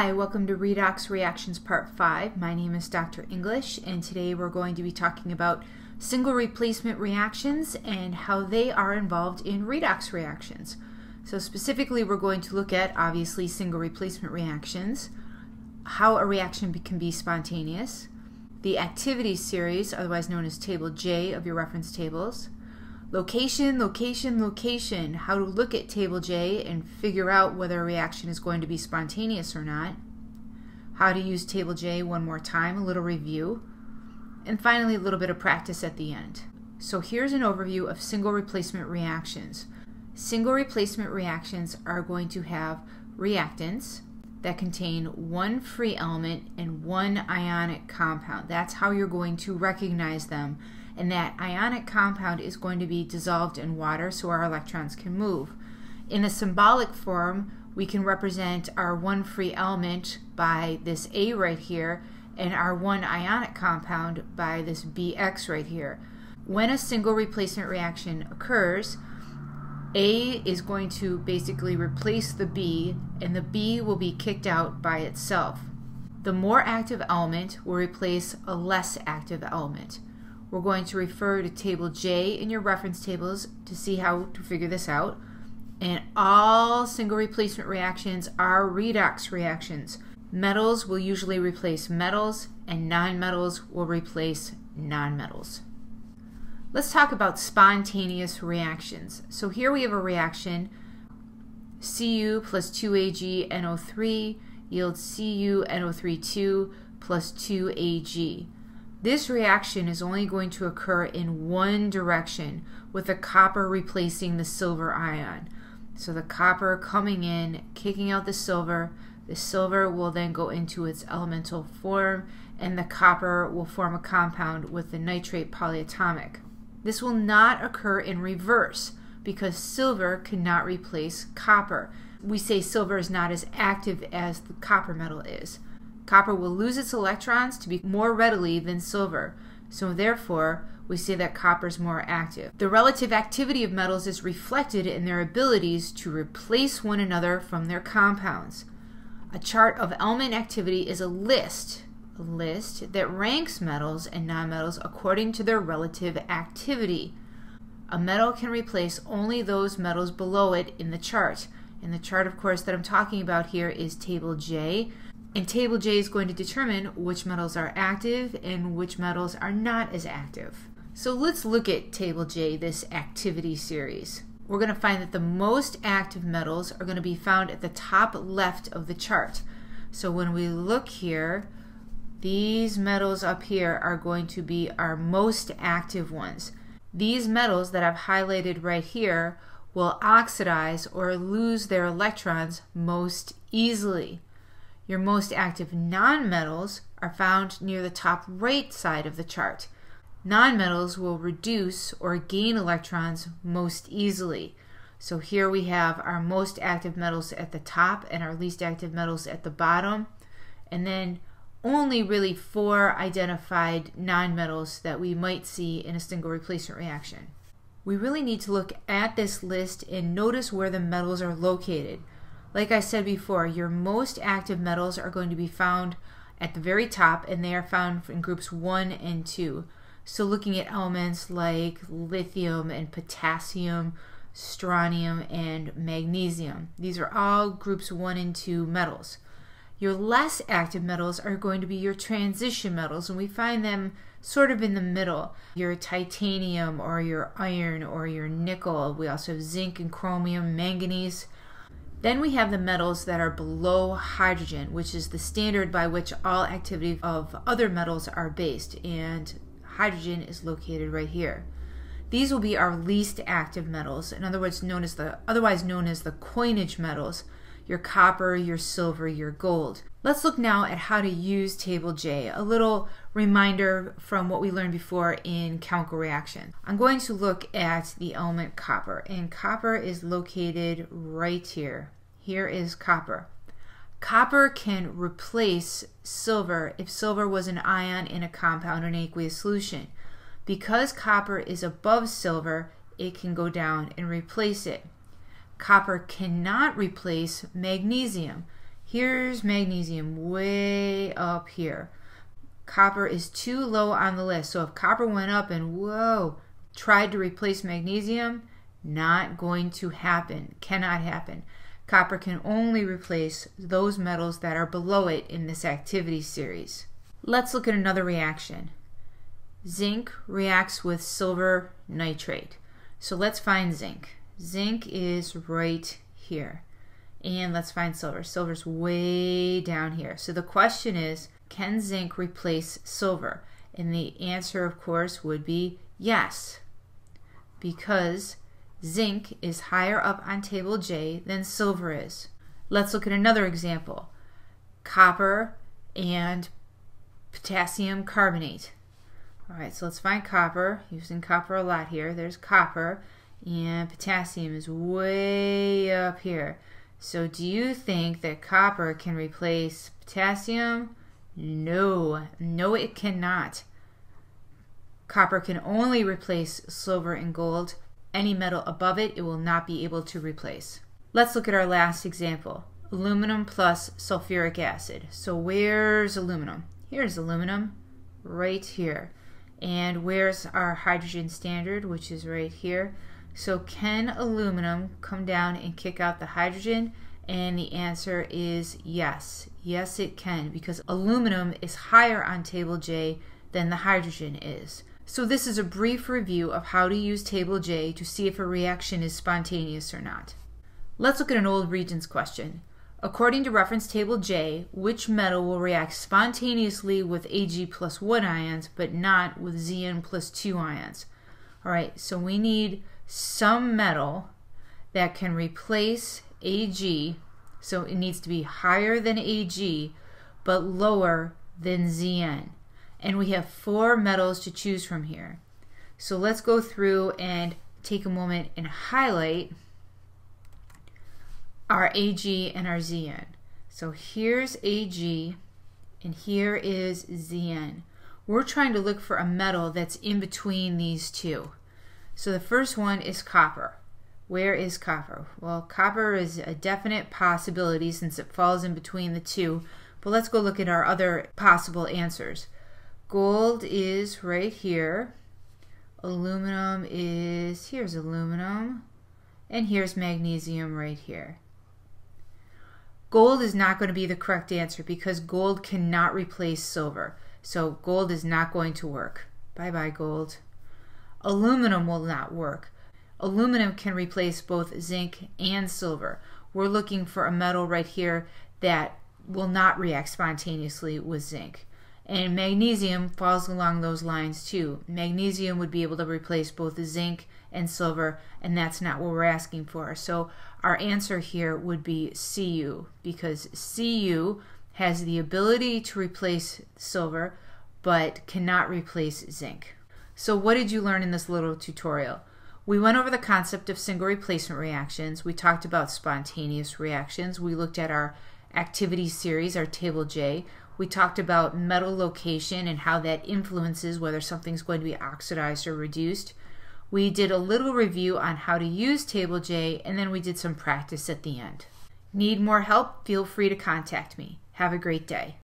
Hi, welcome to Redox Reactions Part 5. My name is Dr. English, and today we're going to be talking about single replacement reactions and how they are involved in redox reactions. So specifically, we're going to look at, obviously, single replacement reactions, how a reaction can be spontaneous, the activity series, otherwise known as Table J of your reference tables, Location, location, location. How to look at table J and figure out whether a reaction is going to be spontaneous or not. How to use table J one more time, a little review. And finally, a little bit of practice at the end. So here's an overview of single replacement reactions. Single replacement reactions are going to have reactants that contain one free element and one ionic compound. That's how you're going to recognize them and that ionic compound is going to be dissolved in water so our electrons can move. In a symbolic form, we can represent our one free element by this A right here and our one ionic compound by this BX right here. When a single replacement reaction occurs, A is going to basically replace the B and the B will be kicked out by itself. The more active element will replace a less active element. We're going to refer to table J in your reference tables to see how to figure this out. And all single replacement reactions are redox reactions. Metals will usually replace metals, and nonmetals will replace nonmetals. Let's talk about spontaneous reactions. So here we have a reaction Cu plus 2Ag NO3 yields Cu NO3 plus 2Ag. This reaction is only going to occur in one direction with the copper replacing the silver ion. So the copper coming in, kicking out the silver, the silver will then go into its elemental form and the copper will form a compound with the nitrate polyatomic. This will not occur in reverse because silver cannot replace copper. We say silver is not as active as the copper metal is. Copper will lose its electrons to be more readily than silver, so therefore we say that copper is more active. The relative activity of metals is reflected in their abilities to replace one another from their compounds. A chart of element activity is a list, a list that ranks metals and nonmetals according to their relative activity. A metal can replace only those metals below it in the chart. And the chart, of course, that I'm talking about here is table J. And table J is going to determine which metals are active and which metals are not as active. So let's look at table J, this activity series. We're going to find that the most active metals are going to be found at the top left of the chart. So when we look here, these metals up here are going to be our most active ones. These metals that I've highlighted right here will oxidize or lose their electrons most easily. Your most active nonmetals are found near the top right side of the chart. Nonmetals will reduce or gain electrons most easily. So here we have our most active metals at the top and our least active metals at the bottom. And then only really four identified nonmetals that we might see in a single replacement reaction. We really need to look at this list and notice where the metals are located. Like I said before, your most active metals are going to be found at the very top, and they are found in groups 1 and 2. So, looking at elements like lithium and potassium, strontium, and magnesium. These are all groups 1 and 2 metals. Your less active metals are going to be your transition metals, and we find them sort of in the middle. Your titanium, or your iron, or your nickel. We also have zinc and chromium, manganese. Then we have the metals that are below hydrogen, which is the standard by which all activity of other metals are based, and hydrogen is located right here. These will be our least active metals, in other words, known as the otherwise known as the coinage metals, your copper, your silver, your gold. Let's look now at how to use table J, a little reminder from what we learned before in chemical reaction. I'm going to look at the element copper, and copper is located right here. Here is copper. Copper can replace silver if silver was an ion in a compound in aqueous solution. Because copper is above silver, it can go down and replace it. Copper cannot replace magnesium Here's magnesium way up here. Copper is too low on the list. So if copper went up and whoa, tried to replace magnesium, not going to happen. Cannot happen. Copper can only replace those metals that are below it in this activity series. Let's look at another reaction. Zinc reacts with silver nitrate. So let's find zinc. Zinc is right here. And let's find silver. Silver's way down here. So the question is, can zinc replace silver? And the answer, of course, would be yes, because zinc is higher up on table J than silver is. Let's look at another example. Copper and potassium carbonate. All right, so let's find copper, using copper a lot here. There's copper, and potassium is way up here. So do you think that copper can replace potassium? No, no it cannot. Copper can only replace silver and gold. Any metal above it, it will not be able to replace. Let's look at our last example. Aluminum plus sulfuric acid. So where's aluminum? Here's aluminum, right here. And where's our hydrogen standard, which is right here? So can aluminum come down and kick out the hydrogen? And the answer is yes. Yes, it can because aluminum is higher on table J than the hydrogen is. So this is a brief review of how to use table J to see if a reaction is spontaneous or not. Let's look at an old Regents question. According to reference table J, which metal will react spontaneously with Ag plus 1 ions but not with Zn plus 2 ions? All right, so we need some metal that can replace Ag, so it needs to be higher than Ag but lower than Zn. And we have four metals to choose from here. So let's go through and take a moment and highlight our Ag and our Zn. So here's Ag and here is Zn. We're trying to look for a metal that's in between these two. So the first one is copper. Where is copper? Well, copper is a definite possibility since it falls in between the two. But let's go look at our other possible answers. Gold is right here. Aluminum is, here's aluminum. And here's magnesium right here. Gold is not going to be the correct answer because gold cannot replace silver. So gold is not going to work. Bye-bye, gold. Aluminum will not work. Aluminum can replace both zinc and silver. We're looking for a metal right here that will not react spontaneously with zinc. And magnesium falls along those lines too. Magnesium would be able to replace both zinc and silver, and that's not what we're asking for. So our answer here would be Cu, because Cu has the ability to replace silver, but cannot replace zinc. So what did you learn in this little tutorial? We went over the concept of single replacement reactions. We talked about spontaneous reactions. We looked at our activity series, our table J. We talked about metal location and how that influences whether something's going to be oxidized or reduced. We did a little review on how to use Table J, and then we did some practice at the end. Need more help? Feel free to contact me. Have a great day.